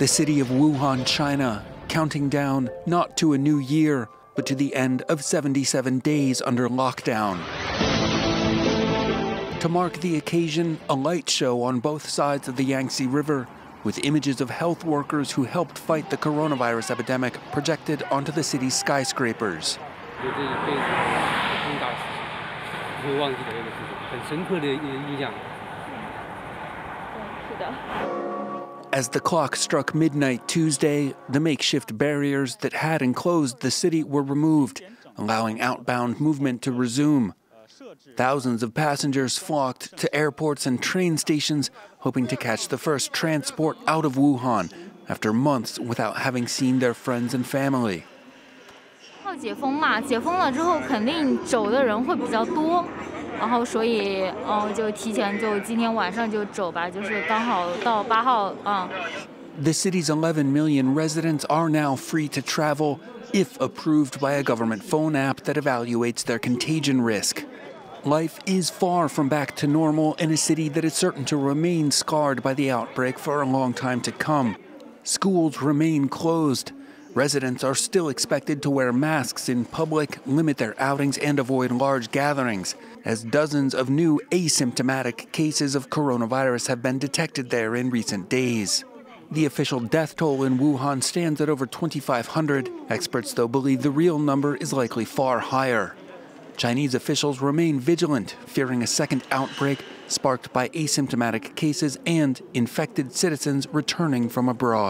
The city of Wuhan, China, counting down not to a new year, but to the end of 77 days under lockdown. To mark the occasion, a light show on both sides of the Yangtze River with images of health workers who helped fight the coronavirus epidemic projected onto the city's skyscrapers. As the clock struck midnight Tuesday, the makeshift barriers that had enclosed the city were removed, allowing outbound movement to resume. Thousands of passengers flocked to airports and train stations, hoping to catch the first transport out of Wuhan after months without having seen their friends and family. 解封嘛，解封了之后肯定走的人会比较多， 然后所以嗯就提前就今天晚上就走吧，就是刚好到八号啊。The city's 11 million residents are now free to travel if approved by a government phone app that evaluates their contagion risk. Life is far from back to normal in a city that is certain to remain scarred by the outbreak for a long time to come. Schools remain closed. Residents are still expected to wear masks in public, limit their outings, and avoid large gatherings, as dozens of new asymptomatic cases of coronavirus have been detected there in recent days. The official death toll in Wuhan stands at over 2,500. Experts, though, believe the real number is likely far higher. Chinese officials remain vigilant, fearing a second outbreak sparked by asymptomatic cases and infected citizens returning from abroad.